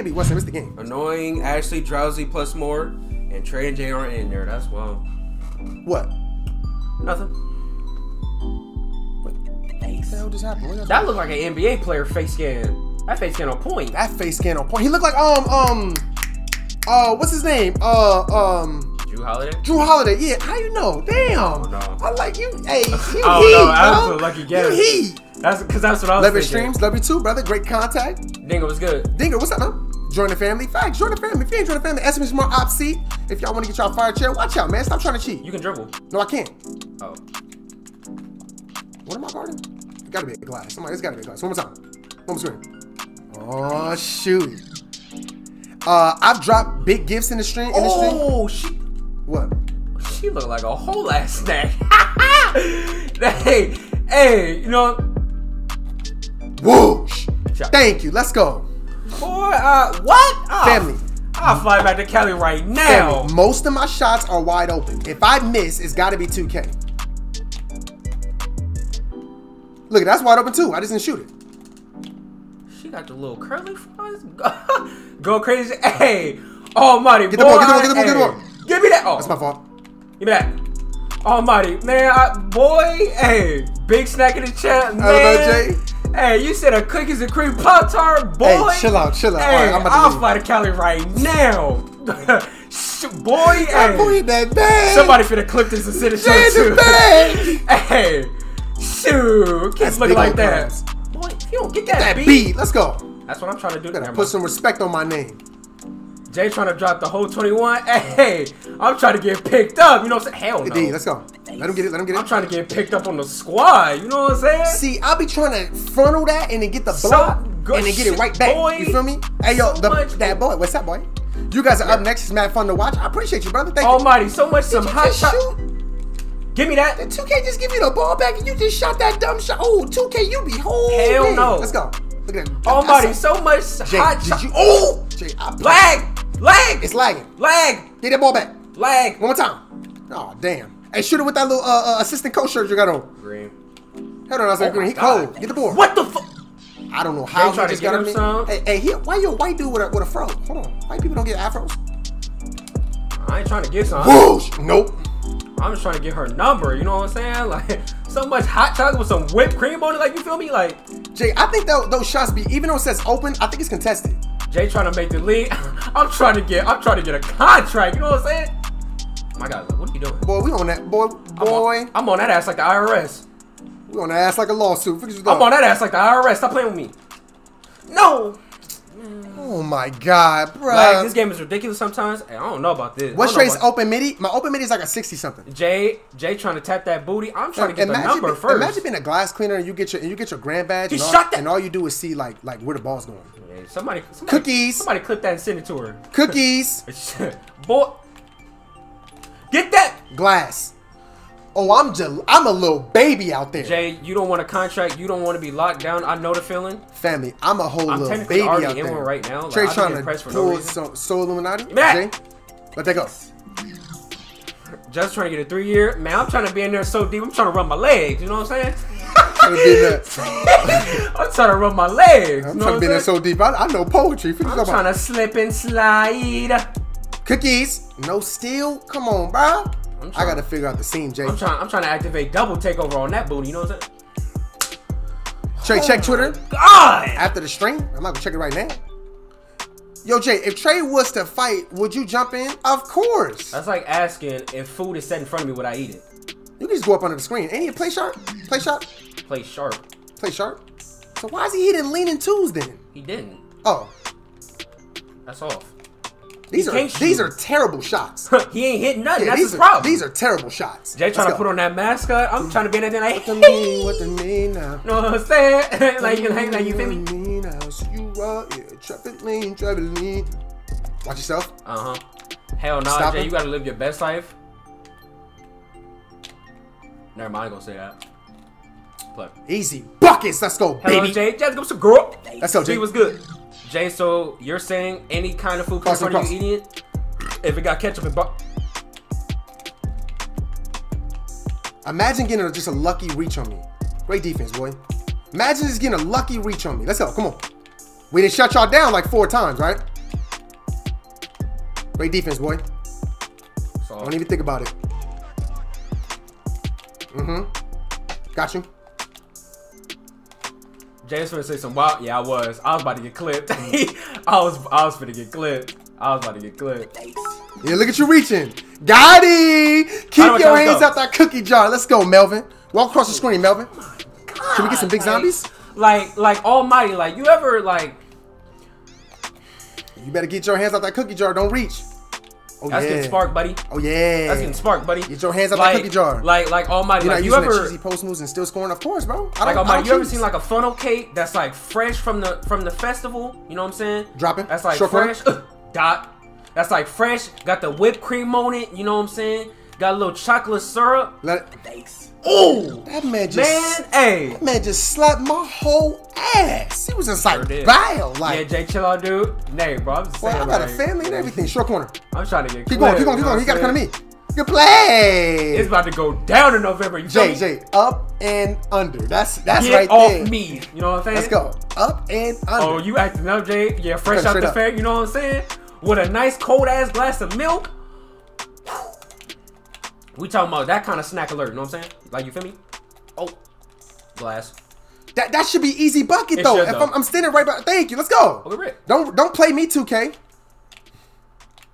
Maybe what's what's the game? Annoying, Ashley, Drowsy plus more, and Tre and Jay aren't in there. That's well. What? Nothing. What the hell just happened? What That looked like an NBA player face scan. That face scan on point. that face scan on point. He looked like um um uh what's his name? Uh um Jrue Holiday? Jrue Holiday. Yeah, how you know? Damn. Oh, no. I like you. Hey, you Oh, heat, no, that was bro. a lucky guess. You heat. That's because that's what I was Love your thinking. streams. Love you too, brother. Great contact. Dingo was good. Dinger, what's up, man? Join the family. Facts, join the family. If you ain't join the family, SMS more op seat. If y'all want to get y'all fire chair, watch out, man. Stop trying to cheat. You can dribble. No, I can't. Oh. What am I guarding? It gotta be a glass. Somebody, it's gotta be a glass. One more time. One more screen. Oh shoot. Uh, I've dropped big gifts in the stream. In the stream. Oh, she What? she looked like a whole ass snack. hey, hey, you know, Whoosh. Thank you. Let's go. boy, uh, what? I'll- Family. I'll fly back to Cali right now. Family. Most of my shots are wide open. If I miss, it's gotta be 2K. Look, that's wide open too. I just didn't shoot it. She got the little curly fries. Go crazy. Hey, almighty Get boy. the ball, get the ball, get the ball, get the ball. Give me that. Oh, That's my fault. Give me that. Almighty, man, I, boy, hey, big snack in the chat, man. Hey, you said a cookies and cream pop tart, boy. Hey, chill out, chill out. Hey, right, I'm about to fly to Cali right now. Boy, hey, boy in that bag. somebody finna clip this and send it to the bag. Hey, shoot, kids looking like that. Boy, if you don't get that, That beat, beat. Let's go. that's what I'm trying to do. Gotta put some respect on my name. Jay trying to drop the whole 21. Hey, I'm trying to get picked up. You know what I'm saying? Hell no. D, let's go. Let him get it. Let him get it. I'm trying to get picked up on the squad. You know what I'm saying? See, I'll be trying to funnel that and then get the block and then get it right back. boy. You feel me? Hey yo, So the, much- that boy. What's up, boy? You guys are up next. It's mad fun to watch. I appreciate you, brother. Thank you. Almighty, so much you. some hot shot. Give me that. 2K just give you the ball back and you just shot that dumb shot. Oh, 2K, you be whole. Hell no. Let's go. Look at that. Almighty, so much Jay, hot shot. you? Oh, Jay, I, Lag, lag, it's lagging. lag, Get that ball back. lag. One more time. Oh damn. Hey, shoot it with that little uh, uh, assistant coach shirt you got on. Green. Hold on, I was like, Oh my he God. cold. Get the board. What the fuck? I don't know how They he tried to just get got him on some. me. Hey, hey, he, why you a white dude with a, with a fro? Hold on. White people don't get afros. I ain't trying to get some. Whoosh. Nope. I'm just trying to get her number. You know what I'm saying? Like so much hot chocolate with some whipped cream on it. Like you feel me? Like Jay, I think that those shots be even though it says open, I think it's contested. Jay trying to make the league. I'm trying to get. I'm trying to get a contract. You know what I'm saying? Oh my God, what are you doing? Boy, we on that. Boy, I'm boy, on, I'm on that ass like the IRS. we on that ass like a lawsuit. I'm on that ass like the IRS. Stop playing with me. No. Oh my god, bro. Like this game is ridiculous sometimes. I don't know about this. What's Tre's open midi? My open midi is like a sixty something. Jay, Jay trying to tap that booty. I'm trying to get the imagine, number be- first. imagine being a glass cleaner and you get your and you get your grand badge He and all, shot that- and all you do is see like like where the ball's going. Somebody, somebody, Cookies. Somebody clip that and send it to her. Cookies, Boy, get that. glass. Oh, I'm just I'm a little baby out there. Jay, you don't want a contract. You don't want to be locked down. I know the feeling. Family, I'm a whole I'm little baby already out in there. one right now. Like, Tre I've trying to no pull reason. so, so Illuminati. Matt. Jay, let that go. Just trying to get a three year. Man, I'm trying to be in there so deep. I'm trying to run my legs. You know what I'm saying? Trying to be in that- I'm trying to run my legs. I'm trying to be in there so deep. I, I know poetry. I'm trying about? to slip and slide. Cookies, no steal. Come on, bro. I'm I gotta figure out the scene, Jay. I'm trying. I'm trying to activate double takeover on that booty. You know what I'm saying? Tre, check oh Twitter God. after the stream. I'm not gonna check it right now. Yo, Jay, if Tre was to fight, would you jump in? Of course. That's like asking if food is set in front of me, would I eat it? You can just go up under the screen. Ain't he a play sharp? Play sharp? Play sharp. Play sharp? So why is he hitting leaning twos then? He didn't. Oh, That's off. These He are these are terrible shots. he ain't hitting nothing. Yeah, That's these his are problem. these are terrible shots. Jay Let's trying to go. put on that mascot. I'm trying to be anything like. What the mean? What the mean now? know what I'm saying? like, like, like, you feel me? Mean now, so you are yeah, traveling, traveling. Watch yourself. Uh huh. Hell nah, Stop Jay. it. You gotta live your best life. Never mind. I ain't gonna say that. Play. Easy buckets. Let's go, Hello, baby. Jay. Jay, go some girl. Let's go, Jay. Jay was good. Jay, so you're saying any kind of food Cross comes and from you eating it? If it got ketchup and bu- Imagine getting a, just a lucky reach on me. Great defense, boy. Imagine just getting a lucky reach on me. Let's go. Come on. We didn't shut y'all down like four times, right? Great defense, boy. So, Don't even think about it. Mm-hmm. Got you. James finna say some wow. Yeah, I was. I was about to get clipped. I was. I was finna get clipped. I was about to get clipped. Yeah, look at you reaching. Got it. Keep your hands out that cookie jar. Let's go, Melvin. Walk across the screen, Melvin. Oh Can we get some big zombies? Like, like Almighty. Like, you ever like? You better get your hands out that cookie jar. Don't reach. Oh That's yeah. getting sparked, buddy. Oh yeah. That's getting sparked, buddy. Get your hands out like, that cookie jar. Like, like Almighty. You're Like, you ever? cheesy post moves and still scoring, of course, bro. I Like Almighty, you ever seen like a funnel cake that's like fresh from the from the festival? You know what I'm saying? Dropping. That's like Short fresh. dot. That's like fresh. Got the whipped cream on it. You know what I'm saying? Got a little chocolate syrup. Let. Thanks. Oh That man just. man, hey. That man just slapped my whole ass. He was just like Sure vile. Yeah, Jay, chill out, dude. Nay, bro, I'm just boy, saying. I got a family and everything. Short corner. I'm trying to get. Keep going, keep going, keep going. He got to come to me. Good play. It's about to go down in November. You Jay? Jay, up and under. That's that's Get right off there. me. You know what I'm saying? Let's go. Up and oh, under. Oh, you acting up, Jay? Yeah, fresh out the fair. You know what I'm saying? With a nice cold ass glass of milk. We talking about that kind of snack alert. You know what I'm saying? Like you feel me? Oh, glass. That that should be easy bucket though. should, if though. I'm, I'm standing right by, thank you. Let's go. Okay, Rick. Don't don't play me 2K.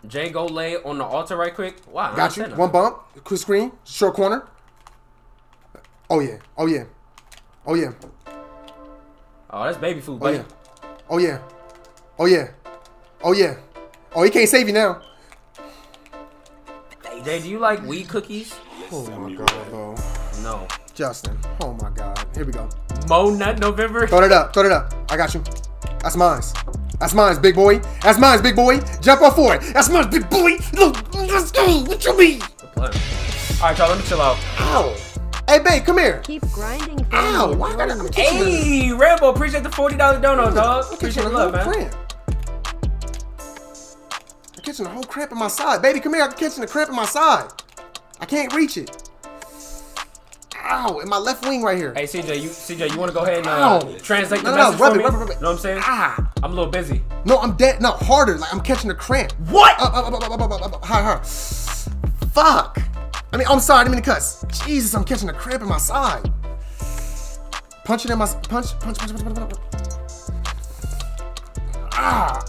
Jay, go lay on the altar right quick. Wow. Got you. One bump. Quick screen. Short corner. Oh yeah. Oh yeah. Oh yeah. Oh, that's baby food, Oh yeah. Oh yeah. Oh yeah. Oh yeah. Oh, he can't save you now. Jay, do you like weed cookies? Oh my god, bro. No. Justin. Oh my god. Here we go. No Nut November. Throw it up. Throw it up. I got you. That's mine. That's mine, big boy. That's mine, big boy. Jump off for it. That's mine, big boy. Look, let's go. What you mean? All right, y'all. Let me chill out. Ow. Hey, babe, come here. Keep grinding. Ow. Why I gotta? enjoying I'm the catching a- Hey, Rambo, appreciate the forty dollar dono, dog. Appreciate the love, man. cramp. I'm catching a whole cramp in my side. Baby, come here. I'm catching a cramp in my side. I can't reach it. Ow, in my left wing right here. Hey, CJ, you CJ, you want to go ahead and uh, Ow. translate the No, no, no, message rub for it, me? rub it, rub it. Know what I'm saying? Ah. I'm a little busy. No, I'm dead. No, harder. Like I'm catching a cramp. What? Up, up, up, up, up, up, up, up, higher, higher. Fuck. I mean, I'm sorry. I didn't mean to cuss. Jesus, I'm catching a cramp in my side. Punch it in my punch, punch, punch, punch, punch, punch. Ah,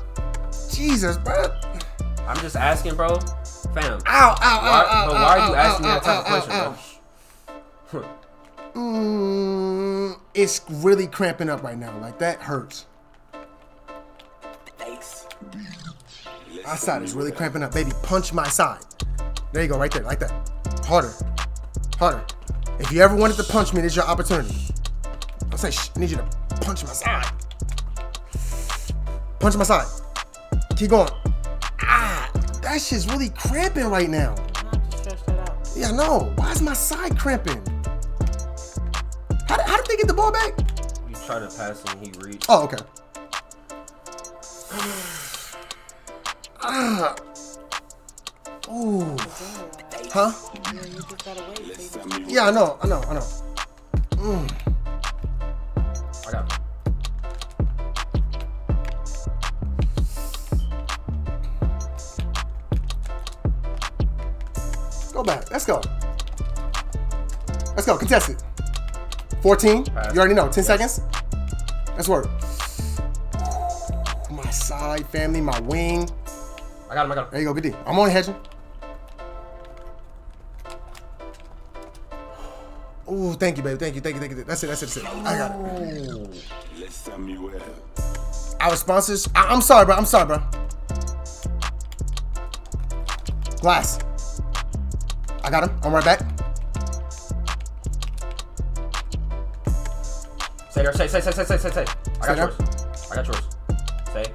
Jesus, bro. I'm just asking, bro. Fam. Ow, ow, ow, Why, ow, but ow, why are ow, you asking ow, me that type of question, bro? Mm, it's really cramping up right now. Like that hurts. Thanks. My side is really cramping up. Baby, punch my side. There you go, right there, like that. Harder. Harder. If you ever wanted to punch me, this is your opportunity. I say, shh, I need you to punch my side. Punch my side. Keep going. Ah, that shit's really cramping right now. Yeah, I know. Why is my side cramping? How did, how did they get the ball back? You try to pass and he reached. Oh, okay. Ah. Ooh. Huh? Yeah, I know, I know, I know. Mm. I got Go back. Let's go. Let's go. Contest it. 14. Pass. You already know. 10 seconds. Let's work. My side, family, my wing. I got him. I got him. There you go. Good D. I'm only hedging. Ooh, thank you, baby. Thank you, thank you, thank you. That's it, that's it, that's it. I got it. Samuel. Our sponsors. I- I'm sorry, bro. I'm sorry, bro. Glass. I got him. I'm right back. Say there. Say, say, say, say, say, say, say. I got yours. I got yours. Say.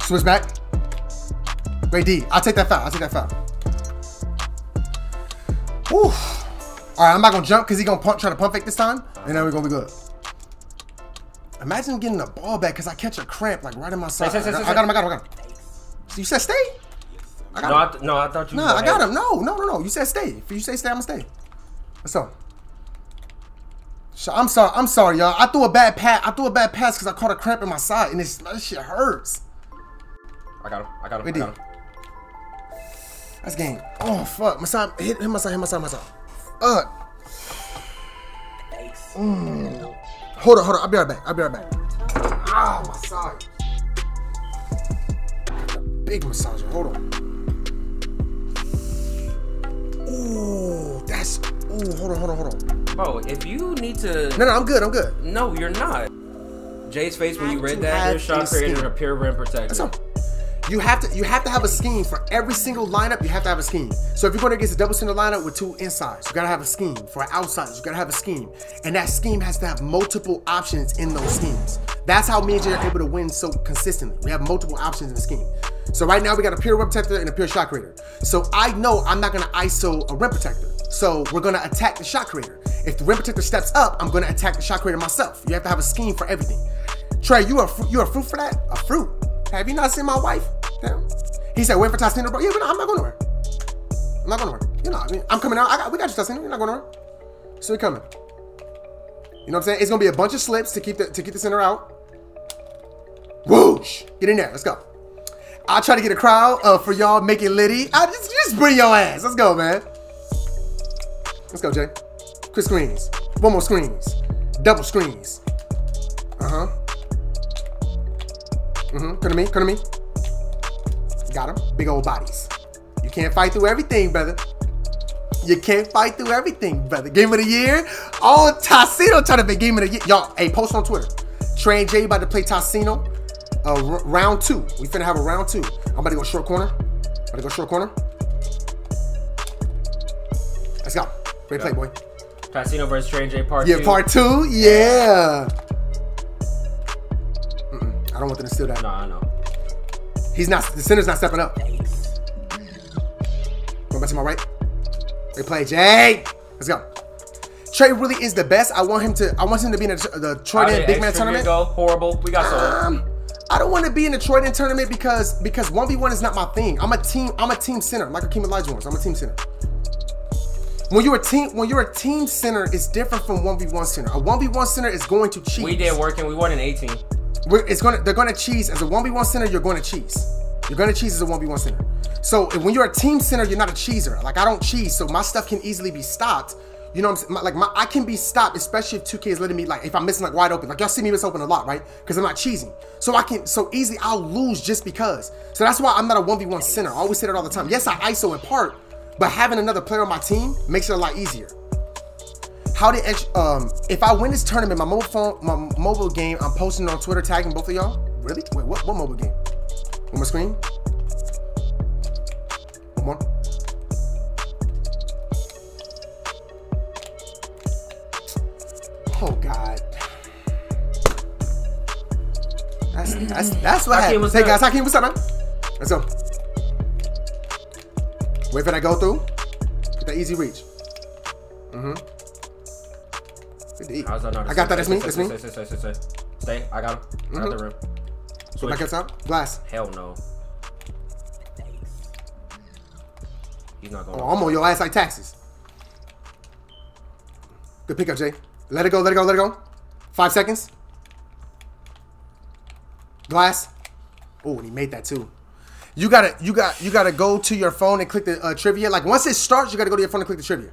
Switch back. Great D. I'll take that foul. I'll take that foul. Whew. All right, I'm not gonna jump because he's gonna try to pump fake this time, and then we're gonna be good. Imagine getting the ball back because I catch a cramp like right in my side. say, say, I, got, say, I got him. I got him. I got him. So you said stay? I got No, I th- no, I thought you. Nah, I got him. No, no, no, no. You said stay. If you say stay, I'm gonna stay. Let's go. I'm sorry. I'm sorry, y'all. I threw a bad pass. I threw a bad pass because I caught a cramp in my side, and this, this shit hurts. I got him. I got him. We did. him. That's game. Oh fuck. My side. Hit, hit my side. Hit my side. My side. Uh. Mm. Hold on. Hold on. I'll be right back. I'll be right back. Ah, my side. Big massager. Hold on. Ooh, that's. Ooh, hold on. Hold on. Hold on. Bro, if you need to, No, no, I'm good. I'm good. no, you're not. Jay's face when you read that, have your shot a creator scheme. and a pure rim protector. So you have to you have to have a scheme for every single lineup. You have to have a scheme. So if you're going against a double center lineup with two insides, you gotta have a scheme. For outsiders, you gotta have a scheme, and that scheme has to have multiple options in those schemes. That's how me and Jay are able to win so consistently. We have multiple options in the scheme. So right now we got a pure rim protector and a pure shot creator. So I know I'm not gonna ISO a rim protector. So we're gonna attack the shot creator. If the rim protector steps up, I'm gonna attack the shot creator myself. You have to have a scheme for everything. Tre, you a you a fruit for that? A fruit? Have you not seen my wife? Damn. He said, wait for Tastino, bro. Yeah, but I'm not going nowhere. I'm not going nowhere. You know, I mean, I'm coming out. I got, we got you, Tastino. You're not going nowhere. So we coming. You know what I'm saying? It's gonna be a bunch of slips to keep the to keep the center out. Whoosh! Get in there. Let's go. I'll try to get a crowd uh, for y'all. Make it litty. I just just bring your ass. Let's go, man. Let's go, Jay. Quick screens. One more screens. Double screens. Uh huh. Mm-hmm. Come to me. Come to me. Got him. Big old bodies. You can't fight through everything, brother. You can't fight through everything, brother. Game of the year. Oh, Tassino trying to be game of the year. Y'all, hey, post on Twitter. Train J about to play Tassino. Uh, r- round two. We finna have a round two. I'm about to go short corner. About to go short corner. Let's go. Great play, boy. Casino versus Train J part Yeah, two. part two. Yeah. Mm-mm. I don't want them to steal that. No, I know. He's not. The center's not stepping up. Going back to my right. Great play, Jay. Let's go. Tre really is the best. I want him to. I want him to be in the, the Troy Big Man tournament. Go horrible. We got sold. Um, I don't want to be in the Troy tournament because because one v one is not my thing. I'm a team. I'm a team center, like Akeem Olajuwon. I'm a team center. When you're a team, when you're a team center, it's different from one v one center. A one v one center is going to cheese. we did work and we won in 18. We're, it's gonna they're gonna cheese as a one v one center. You're going to cheese. You're gonna cheese as a one v one center. So when you're a team center, you're not a cheeser. Like I don't cheese, so my stuff can easily be stopped. You know what I'm saying? My- like my I can be stopped, especially if 2K is letting me like if I'm missing like wide open. Like y'all see me miss open a lot, right? Because I'm not cheesing. So I can so easily I'll lose just because. So that's why I'm not a one v one center. I always say that all the time. Yes, I ISO in part, but having another player on my team makes it a lot easier. How did um if I win this tournament, my mobile phone, my mobile game, I'm posting on Twitter, tagging both of y'all. Really? Wait, what? What mobile game? On my screen. One Oh God. That's that's that's what Hakeem, happened. Hey guys, Hakeem, what's up, man? Let's go. Wait for that go through. Get that easy reach. Mm-hmm. Good to eat. That? I got that. That's me. That's me. Stay, stay, stay, stay, stay. I got him. I got the rim. Go Switch. back outside. Glass. Hell no. He's not going. Oh, I'm on your ass like taxes. Good pickup, Jay. Let it go, let it go, let it go. Five seconds. Glass. Oh, and he made that too. You gotta, you got, you gotta go to your phone and click the uh, trivia. Like once it starts, you gotta go to your phone and click the trivia.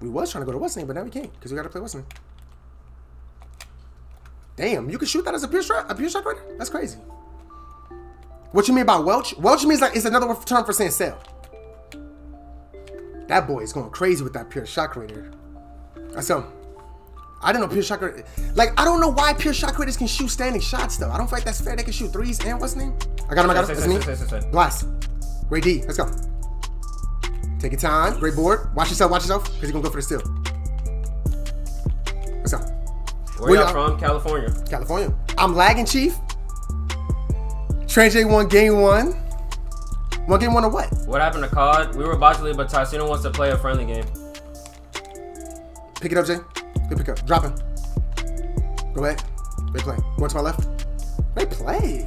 We was trying to go to what's name, but now we can't because we gotta play what's name. Damn, you can shoot that as a pure shot, a pure shot right? That's crazy. What you mean by Welch? Welch means like it's another term for saying sell. That boy is going crazy with that pure shot creator. So, I don't know shot creator. Like, I don't know why pure shot creators can shoot standing shots though. I don't feel like that's fair. They can shoot threes and what's his name? I got him. I got him. That's me. Glass. Great D. Let's go. Take your time. Great board. Watch yourself. Watch yourself. Because he's gonna go for the steal. Let's go. Where Where y'all from? California. California. I'm lagging, Chief. Tre J won game one. One game one or what? What happened to COD? We were about to leave, but Tassino wants to play a friendly game. Pick it up, Jay. Good pick up. Drop him. Go ahead. Great play. Going to my left. Great play.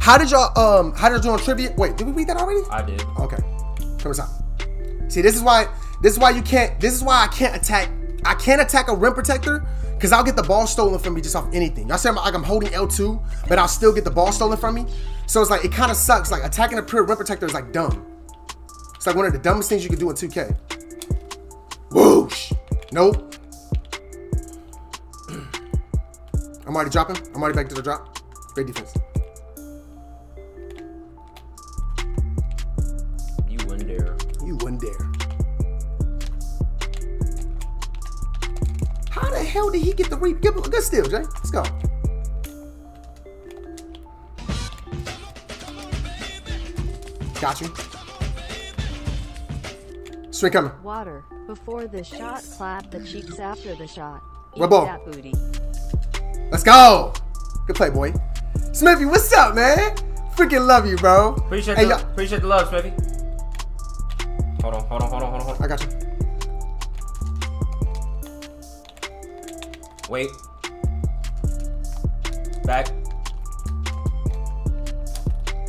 How did y'all um how did y'all do on trivia? Wait, did we read that already? I did. Okay. Come inside. See, this is why this is why you can't this is why I can't attack I can't attack a rim protector because I'll get the ball stolen from me just off anything. Y'all say I'm, like I'm holding L2, but I'll still get the ball stolen from me. So it's like, it kind of sucks. Like attacking a pure rim protector is like dumb. It's like one of the dumbest things you can do in 2K. Whoosh. Nope. I'm already dropping. I'm already back to the drop. Great defense. You wouldn't dare. You wouldn't dare. How the hell did he get the re? Give a good steal, Jay. Let's go. Got you. Straight coming. Water. Before the shot, clap the cheeks after the shot. Eat Rebel. that booty. Let's go. Good play, boy. Smiffy, what's up, man? Freaking love you, bro. Appreciate Hey, the y'all- appreciate the love, Smiffy. Hold on, hold on, hold on, hold on, hold I got you. Wait. Back.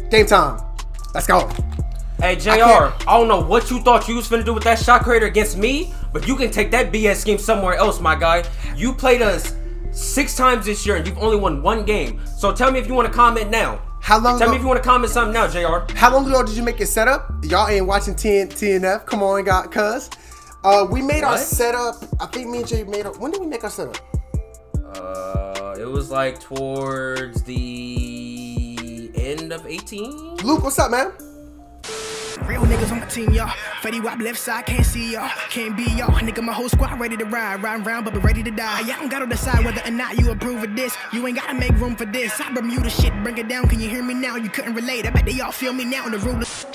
Game time. Let's go. Hey Jr. can't- I, don't know what you thought you was finna do with that shot creator against me, but you can take that BS scheme somewhere else, my guy. You played us six times this year and you've only won one game. So tell me if you want to comment now. How long Tell ago? me if you want to comment something now, Jr. How long ago did you make your setup? Y'all ain't watching TN, TNF. Come on, got cuz. Uh, we made our What? setup. I think me and Jay made our. When did we make our setup? Uh, it was like towards the end of 18. Luke, what's up, man? Real niggas on my team, y'all. Fetty Wap left side, can't see y'all. Can't be y'all. Nigga, my whole squad ready to ride. Riding round, but be ready to die. Y'all don't gotta decide whether or not you approve of this. You ain't gotta make room for this. I Bermuda shit, bring it down. Can you hear me now? You couldn't relate. I bet they all feel me now. The rulers.